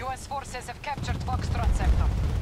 U.S. forces have captured Foxtrot sector.